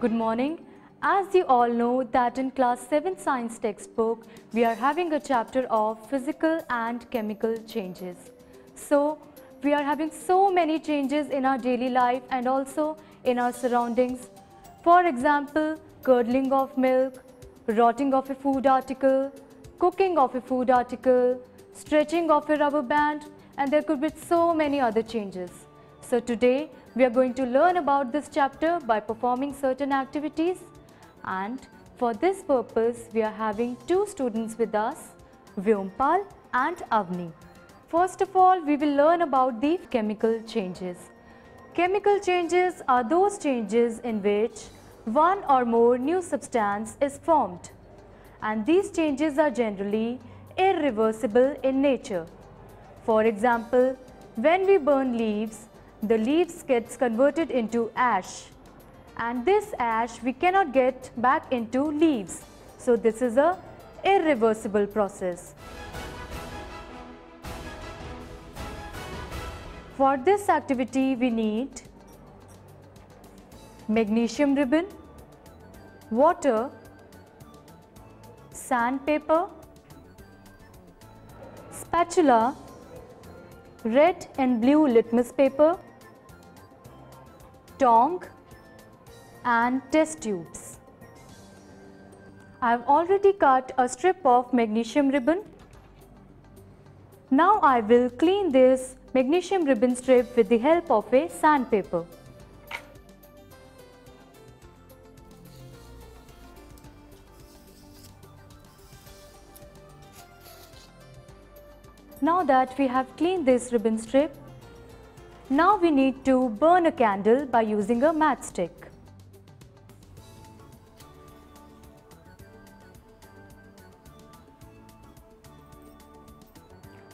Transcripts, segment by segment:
Good morning. As you all know that in class 7 science textbook, we are having a chapter of physical and chemical changes. So, we are having so many changes in our daily life and also in our surroundings. For example, curdling of milk, rotting of a food article, cooking of a food article, stretching of a rubber band and there could be so many other changes. So today we are going to learn about this chapter by performing certain activities and for this purpose we are having two students with us, Vyompal and Avni. First of all, we will learn about the chemical changes. Chemical changes are those changes in which one or more new substance is formed and these changes are generally irreversible in nature. For example, when we burn leaves, the leaves gets converted into ash and this ash we cannot get back into leaves. So this is a irreversible process. For this activity we need magnesium ribbon, water, sandpaper, spatula, red and blue litmus paper, tong and test tubes. I have already cut a strip of magnesium ribbon. Now I will clean this magnesium ribbon strip with the help of a sandpaper. Now that we have cleaned this ribbon strip, now we need to burn a candle by using a matchstick.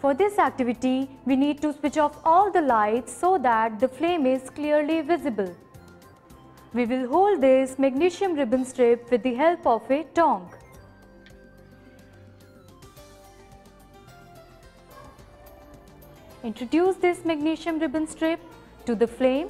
For this activity, we need to switch off all the lights so that the flame is clearly visible. We will hold this magnesium ribbon strip with the help of a tong. Introduce this magnesium ribbon strip to the flame.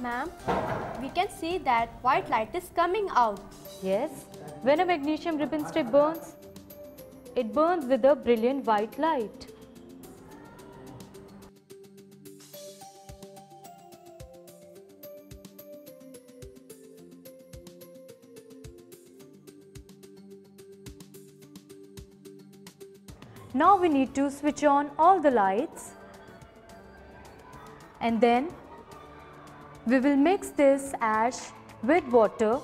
Ma'am, we can see that white light is coming out. Yes, when a magnesium ribbon strip burns, it burns with a brilliant white light. Now we need to switch on all the lights and then we will mix this ash with water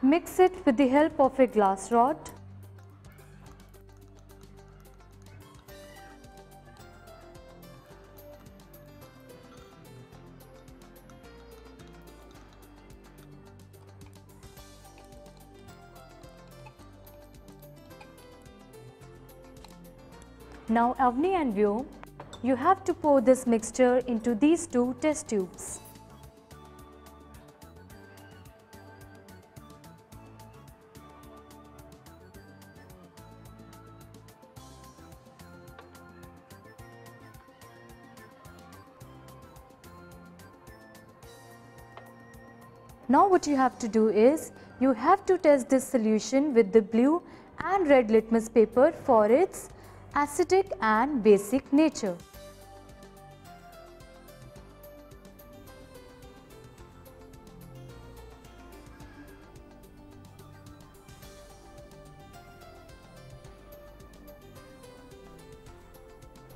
Mix it with the help of a glass rod. Now Avni and Vyom, you have to pour this mixture into these two test tubes. Now what you have to do is, you have to test this solution with the blue and red litmus paper for its acidic and basic nature.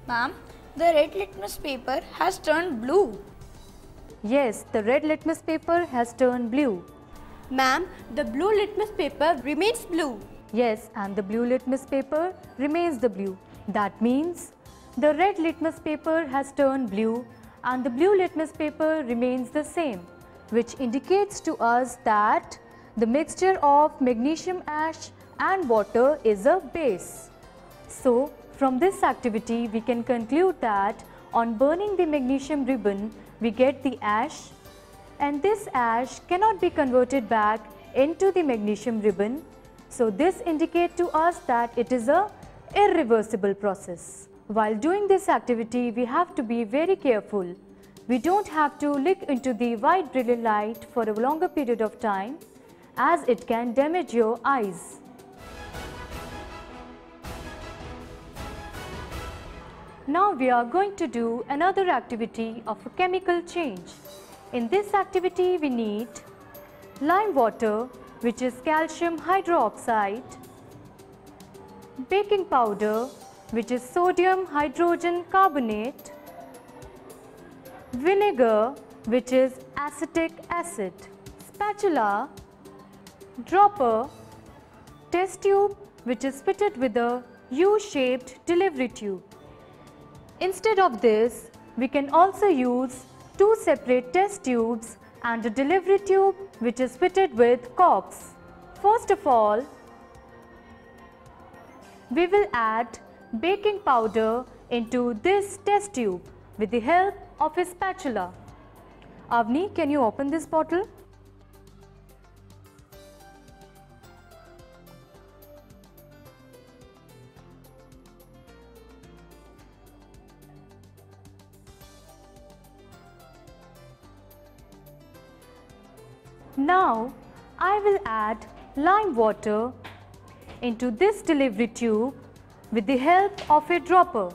Ma'am, the red litmus paper has turned blue. Yes, the red litmus paper has turned blue. Ma'am, the blue litmus paper remains blue. Yes, and the blue litmus paper remains the blue. That means the red litmus paper has turned blue and the blue litmus paper remains the same, which indicates to us that the mixture of magnesium ash and water is a base. So, from this activity we can conclude that on burning the magnesium ribbon, we get the ash and this ash cannot be converted back into the magnesium ribbon. So this indicates to us that it is a irreversible process. While doing this activity, we have to be very careful. We don't have to look into the white brilliant light for a longer period of time as it can damage your eyes. Now we are going to do another activity of a chemical change. In this activity we need lime water which is calcium hydroxide, baking powder which is sodium hydrogen carbonate, vinegar which is acetic acid, spatula, dropper, test tube which is fitted with a U-shaped delivery tube. Instead of this, we can also use two separate test tubes and a delivery tube which is fitted with corks. First of all, we will add baking powder into this test tube with the help of a spatula. Avni, can you open this bottle? Now I will add lime water into this delivery tube with the help of a dropper.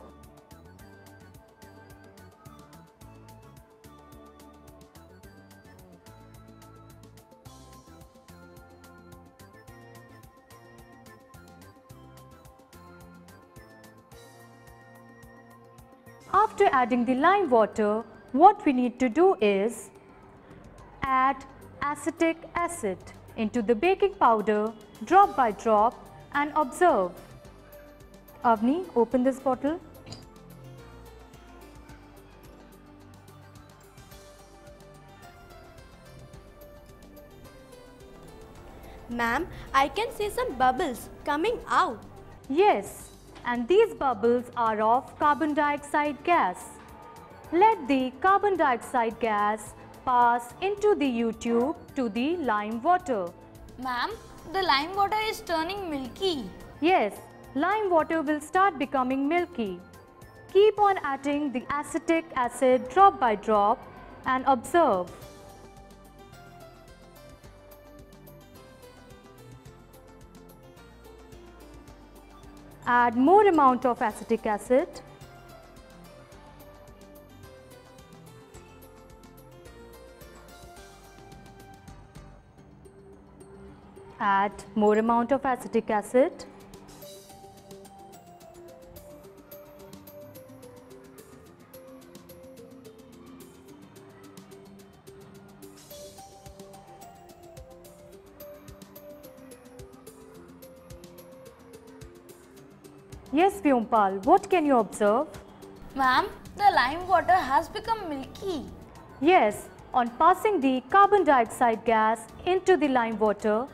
After adding the lime water, what we need to do is add acetic acid into the baking powder drop by drop and observe. Avni, open this bottle. Ma'am, I can see some bubbles coming out. Yes, and these bubbles are of carbon dioxide gas. Let the carbon dioxide gas pass into the U-tube to the lime water. Ma'am, the lime water is turning milky. Yes, lime water will start becoming milky. Keep on adding the acetic acid drop by drop and observe. Add more amount of acetic acid. Add more amount of acetic acid. Yes, Vyompal, what can you observe? Ma'am, the lime water has become milky. Yes, on passing the carbon dioxide gas into the lime water,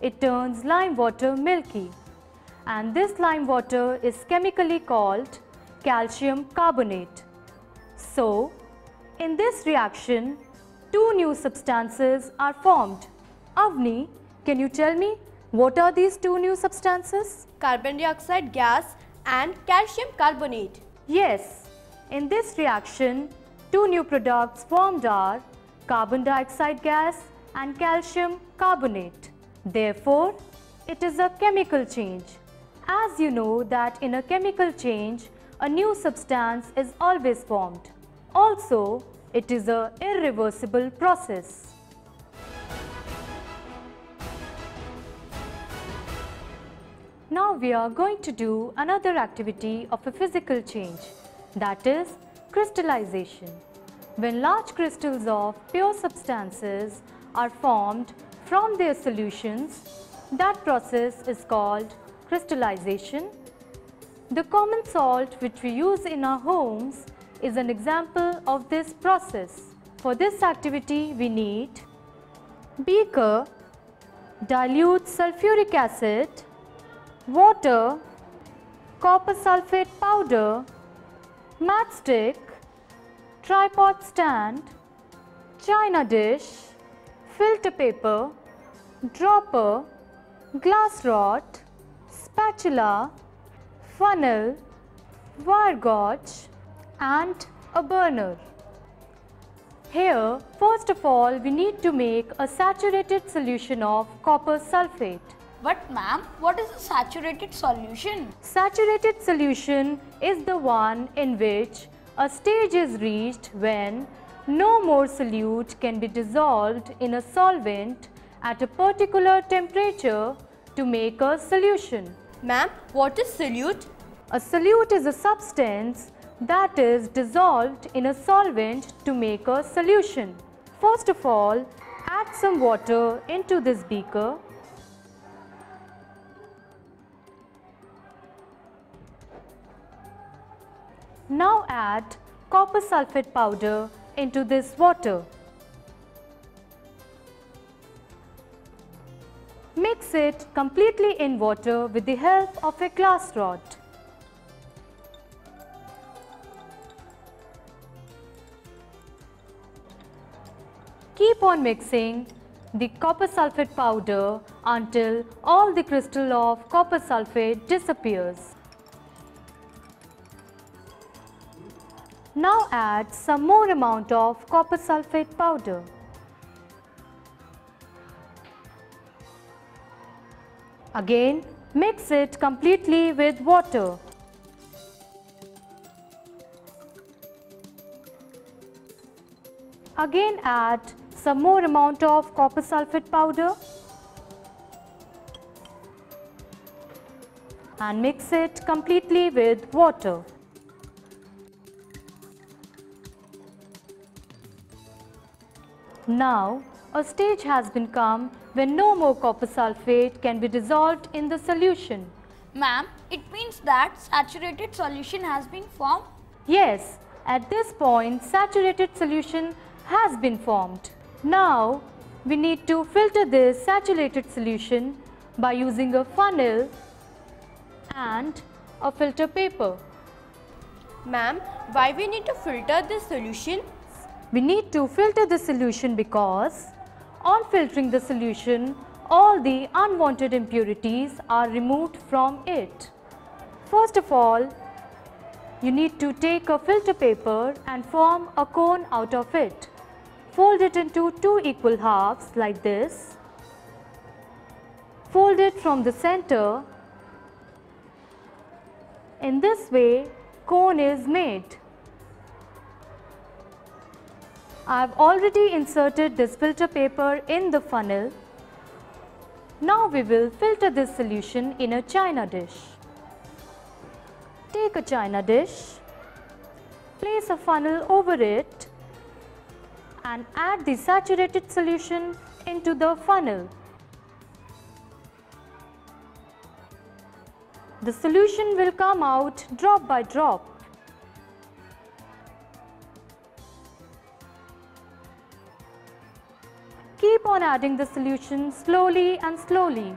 it turns lime water milky. And this lime water is chemically called calcium carbonate. So, in this reaction, two new substances are formed. Avni, can you tell me what are these two new substances? Carbon dioxide gas and calcium carbonate. Yes, in this reaction, two new products formed are carbon dioxide gas and calcium carbonate. Therefore, it is a chemical change. As you know that in a chemical change, a new substance is always formed. Also, it is a irreversible process. Now we are going to do another activity of a physical change that is crystallization. When large crystals of pure substances are formed from their solutions, that process is called crystallization. The common salt which we use in our homes is an example of this process. For this activity we need beaker, dilute sulfuric acid, water, copper sulfate powder, matchstick, tripod stand, china dish, filter paper, dropper, glass rod, spatula, funnel, wire gauge and a burner. Here, first of all, we need to make a saturated solution of copper sulfate. But ma'am, what is a saturated solution? Saturated solution is the one in which a stage is reached when no more solute can be dissolved in a solvent at a particular temperature to make a solution. Ma'am, what is solute? A solute is a substance that is dissolved in a solvent to make a solution. First of all, add some water into this beaker. Now add copper sulfate powder into this water. Mix it completely in water with the help of a glass rod. Keep on mixing the copper sulfate powder until all the crystal of copper sulfate disappears. Now add some more amount of copper sulfate powder. Again, mix it completely with water. Again add some more amount of copper sulfate powder and mix it completely with water. Now, a stage has been come when no more copper sulfate can be dissolved in the solution. Ma'am, it means that saturated solution has been formed. Yes, at this point saturated solution has been formed. Now, we need to filter this saturated solution by using a funnel and a filter paper. Ma'am, why we need to filter this solution? We need to filter the solution because on filtering the solution, all the unwanted impurities are removed from it. First of all, you need to take a filter paper and form a cone out of it. Fold it into two equal halves like this. Fold it from the center. In this way, cone is made. I have already inserted this filter paper in the funnel. Now we will filter this solution in a china dish. Take a china dish, place a funnel over it and add the saturated solution into the funnel. The solution will come out drop by drop. Keep on adding the solution slowly and slowly.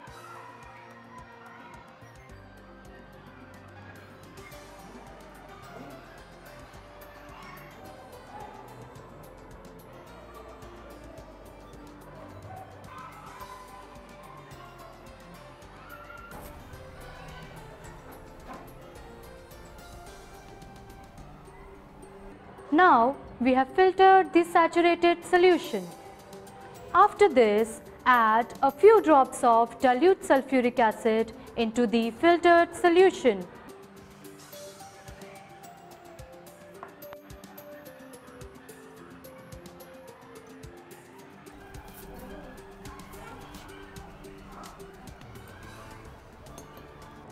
Now we have filtered the saturated solution. After this, add a few drops of dilute sulfuric acid into the filtered solution.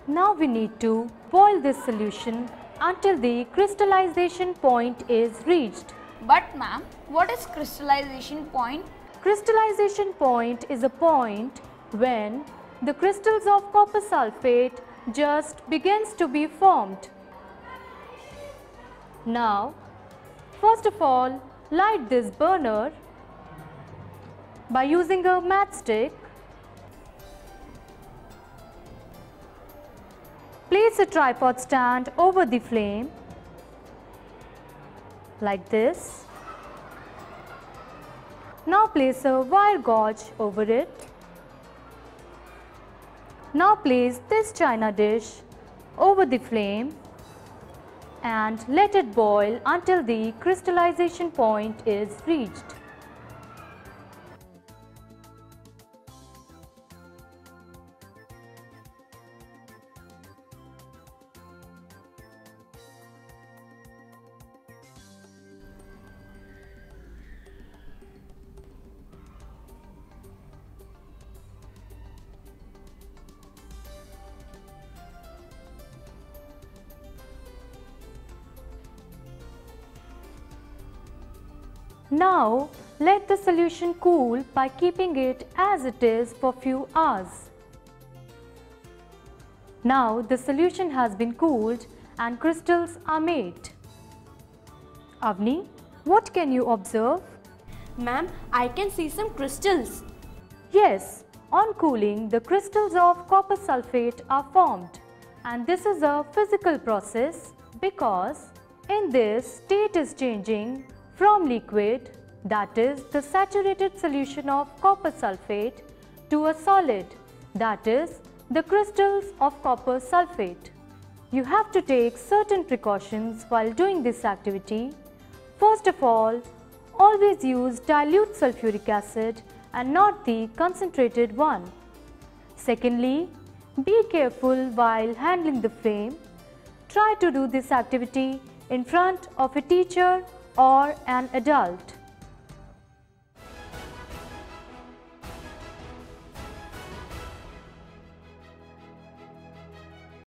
Now we need to boil this solution until the crystallization point is reached. But ma'am, what is crystallization point? Crystallization point is a point when the crystals of copper sulfate just begins to be formed. Now, first of all, light this burner by using a matchstick. Place a tripod stand over the flame. like this. Now place a wire gauze over it. Now place this china dish over the flame and let it boil until the crystallization point is reached. The solution cool by keeping it as it is for few hours. Now the solution has been cooled and crystals are made. Avni, what can you observe? Ma'am, I can see some crystals. Yes, on cooling the crystals of copper sulfate are formed and this is a physical process because in this state is changing from liquid that is the saturated solution of copper sulfate to a solid that is the crystals of copper sulfate. You have to take certain precautions while doing this activity. First of all, always use dilute sulfuric acid and not the concentrated one. Secondly, be careful while handling the flame. Try to do this activity in front of a teacher or an adult.